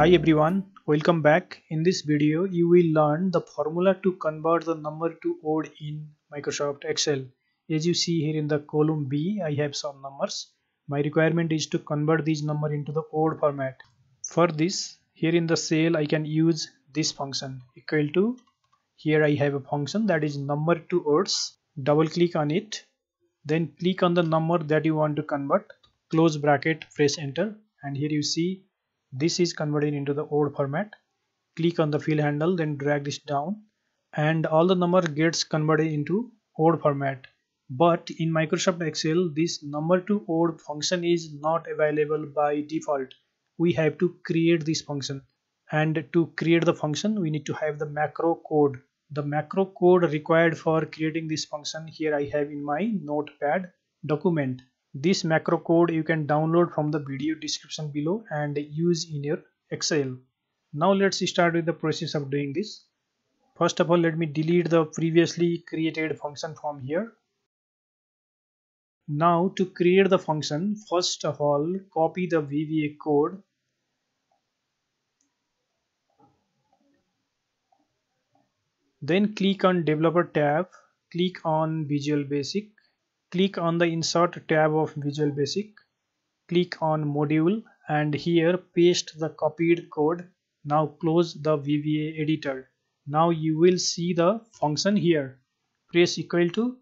Hi everyone, welcome back. In this video, you will learn the formula to convert the number to odd in Microsoft Excel. As you see here in the column B, I have some numbers. My requirement is to convert these number into the odd format. For this, here in the cell, I can use this function equal to, here I have a function that is number to words. Double click on it, then click on the number that you want to convert, close bracket, press enter, and here you see this is converted into the old format. Click on the fill handle then drag this down. And all the number gets converted into old format. But in Microsoft Excel this number to odd function is not available by default. We have to create this function. And to create the function we need to have the macro code. The macro code required for creating this function here I have in my notepad document this macro code you can download from the video description below and use in your Excel. Now let's start with the process of doing this. First of all, let me delete the previously created function from here. Now to create the function, first of all, copy the VBA code. Then click on developer tab, click on Visual Basic click on the insert tab of Visual Basic click on module and here paste the copied code. Now close the VBA editor. Now you will see the function here. Press equal to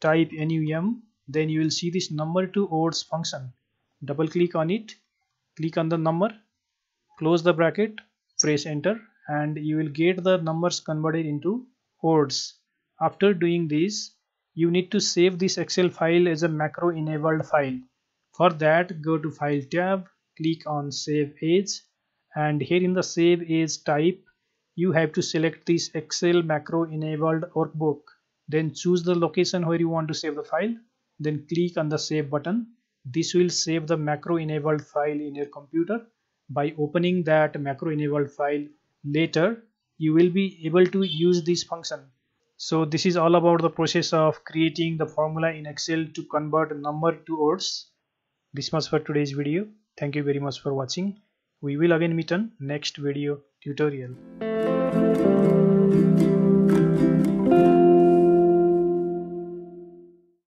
type num then you will see this number to words function. Double click on it. Click on the number. Close the bracket. Press enter and you will get the numbers converted into odds after doing this you need to save this excel file as a macro enabled file. For that go to file tab click on save as and here in the save as type you have to select this excel macro enabled workbook. Then choose the location where you want to save the file. Then click on the save button. This will save the macro enabled file in your computer. By opening that macro enabled file later you will be able to use this function so this is all about the process of creating the formula in excel to convert number to odds this much for today's video. Thank you very much for watching. We will again meet on next video tutorial